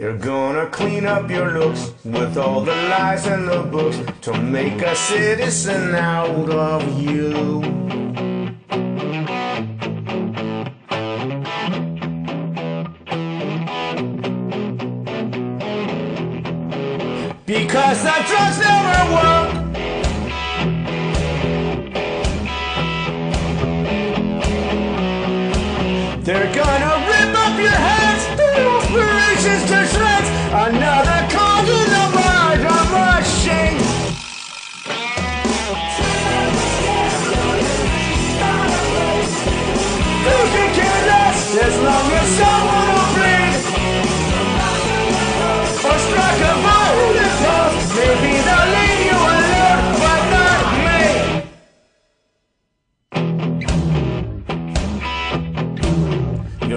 They're gonna clean up your looks with all the lies in the books to make a citizen out of you. Because the drugs never work. They're gonna rip up your heads, their aspirations to shreds. Another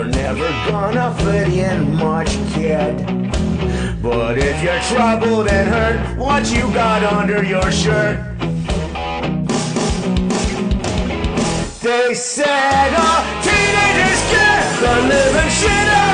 You're never gonna fit in much, kid. But if you're troubled and hurt, what you got under your shirt? They said, oh, teenagers get the living shit out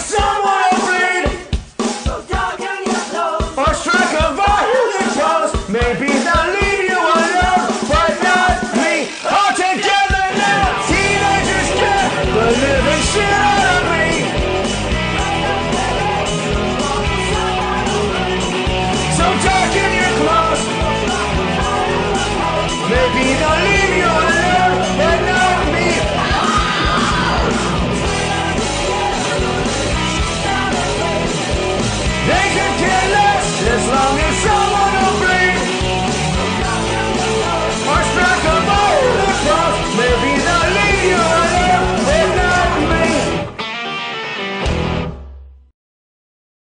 someone